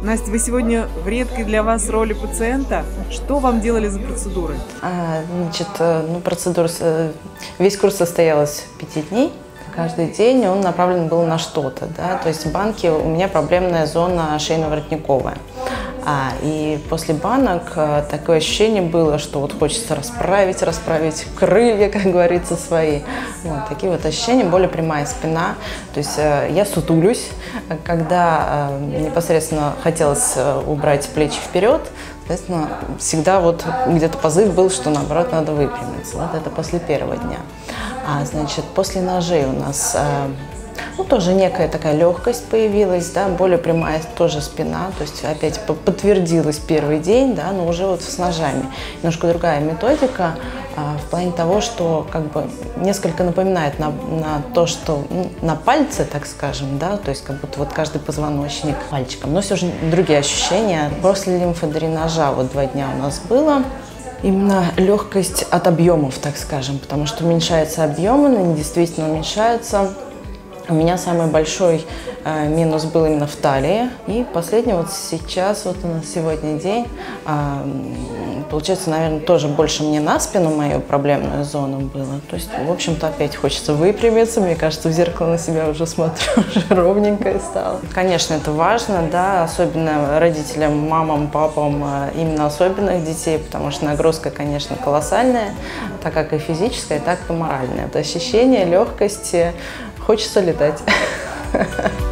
Настя, вы сегодня в редкой для вас роли пациента. Что вам делали за процедуры? А, значит, э, ну, процедура, э, весь курс состоялась пяти дней. Каждый день он направлен был на что-то, да, то есть в банке у меня проблемная зона шейно-воротниковая. А, и после банок а, такое ощущение было, что вот хочется расправить, расправить крылья, как говорится, свои. Вот, такие вот ощущения, более прямая спина. То есть а, я сутулюсь, когда а, непосредственно хотелось убрать плечи вперед, соответственно, всегда вот где-то позыв был, что наоборот надо выпрямиться. Вот это после первого дня. А значит, после ножей у нас ну, тоже некая такая легкость появилась, да, более прямая тоже спина, то есть опять подтвердилась первый день, да, но уже вот с ножами. Немножко другая методика а, в плане того, что как бы несколько напоминает на, на то, что ну, на пальце, так скажем, да, то есть как будто вот каждый позвоночник пальчиком, но все же другие ощущения. После лимфодренажа вот два дня у нас было, именно легкость от объемов, так скажем, потому что уменьшается объем, они действительно уменьшаются. У меня самый большой э, минус был именно в талии. И последний вот сейчас, вот у нас сегодня день, э, получается, наверное, тоже больше мне на спину мою проблемную зону было. То есть, в общем-то, опять хочется выпрямиться. Мне кажется, в зеркало на себя уже смотрю, уже ровненькая стала. Конечно, это важно, да, особенно родителям, мамам, папам, э, именно особенных детей, потому что нагрузка, конечно, колоссальная, так как и физическая, так и моральная. Это ощущение легкости, хочется летать.